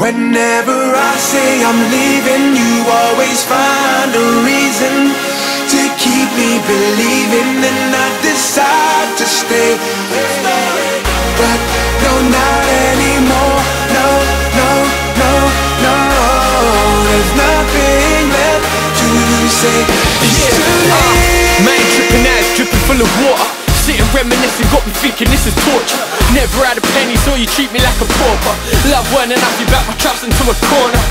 Whenever I say I'm leaving, you always find a reason to keep me believing, and I decide to stay. But no, not anymore. No, no, no, no. There's nothing left to say. It's too late. Man tripping ass, dripping full of water. Sitting reminiscing, got me thinking this is torture. Never had a penny, so you treat me like a pauper. Love weren't enough, you back my trust into a corner.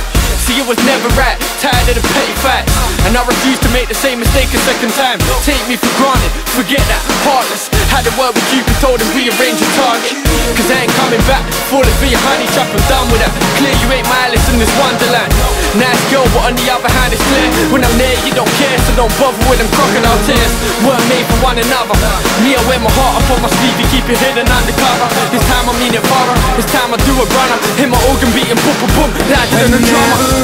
See, it was never right, tired of the petty fights. And I refuse to make the same mistake a second time. Take me for granted, forget that, heartless. Had a word with Cupid, told him rearrange your target. Cause I ain't coming back, falling for your honey trap, I'm done with that. Clear you ain't my Alice in this wonderland. Nice girl, but on the other hand, it's clear. When I'm there, you don't care, so don't bother with them crocodile tears. Weren't made for one another. Me, I wear my heart up on my sleeve, you keep it hidden undercover. This time I mean it thorough, this time I do a runner. Hit my organ beating, boom, boom, boom, louder than a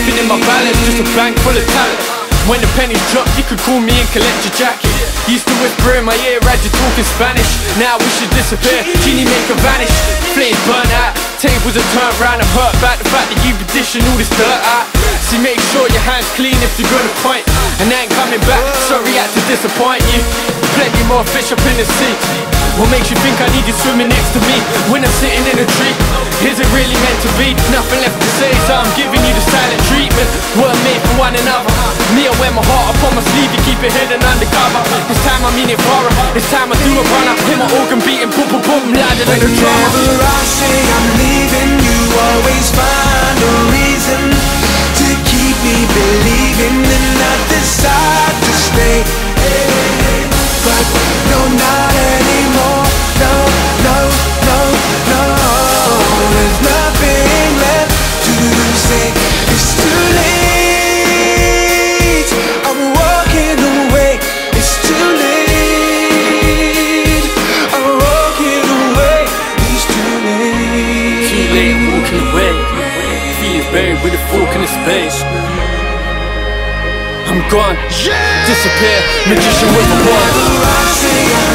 Nothing in my balance, just a bank full of talent. When the pennies drop, you could call me and collect your jacket. Used to whisper in my ear as you talking Spanish. Now we should disappear, genie make her vanish. Flames burn out, tables are turned round. I'm hurt about the fact that you've been dishing all this dirt out. See, make sure your hands clean if you're gonna point. And I ain't coming back, sorry I had to disappoint you. Plenty more fish up in the sea. What makes you think I need you swimming next to me when I'm sitting in a tree? Is it really meant to be? Nothing left to say, so I'm giving you the silent treatment. We're made for one another. Me, I wear my heart up on my sleeve, you keep it hidden undercover. This time I mean it thorough. This time I do a run up, hit my organ beating, boom, boom, boom, louder than the drama. Buried with a fork in the space. I'm gone, disappear, magician with a wand.